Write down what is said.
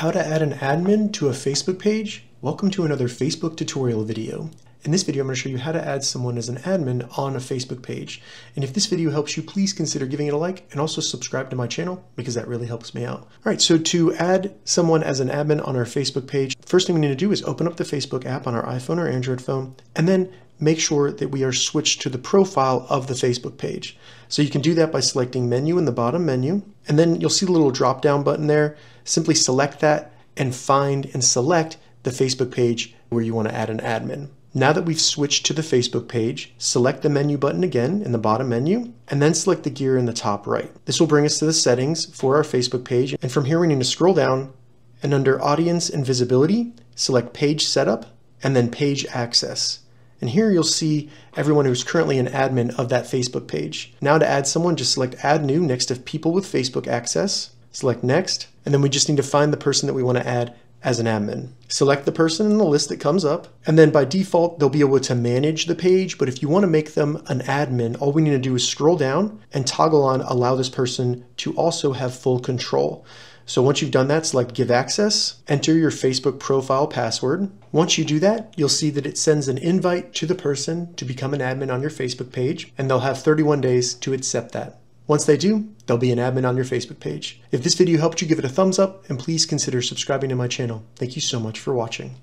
How to add an admin to a Facebook page? Welcome to another Facebook tutorial video. In this video, I'm going to show you how to add someone as an admin on a Facebook page. And if this video helps you, please consider giving it a like and also subscribe to my channel because that really helps me out. All right, so to add someone as an admin on our Facebook page, first thing we need to do is open up the Facebook app on our iPhone or Android phone, and then make sure that we are switched to the profile of the Facebook page. So you can do that by selecting menu in the bottom menu, and then you'll see the little drop down button there. Simply select that and find and select the Facebook page where you want to add an admin. Now that we've switched to the Facebook page, select the menu button again in the bottom menu, and then select the gear in the top right. This will bring us to the settings for our Facebook page, and from here we need to scroll down, and under Audience and Visibility, select Page Setup, and then Page Access. And here you'll see everyone who's currently an admin of that Facebook page. Now to add someone, just select Add New next to People with Facebook Access, select Next, and then we just need to find the person that we want to add as an admin. Select the person in the list that comes up, and then by default, they'll be able to manage the page. But if you want to make them an admin, all we need to do is scroll down and toggle on allow this person to also have full control. So once you've done that, select give access, enter your Facebook profile password. Once you do that, you'll see that it sends an invite to the person to become an admin on your Facebook page, and they'll have 31 days to accept that. Once they do, they'll be an admin on your Facebook page. If this video helped you, give it a thumbs up and please consider subscribing to my channel. Thank you so much for watching.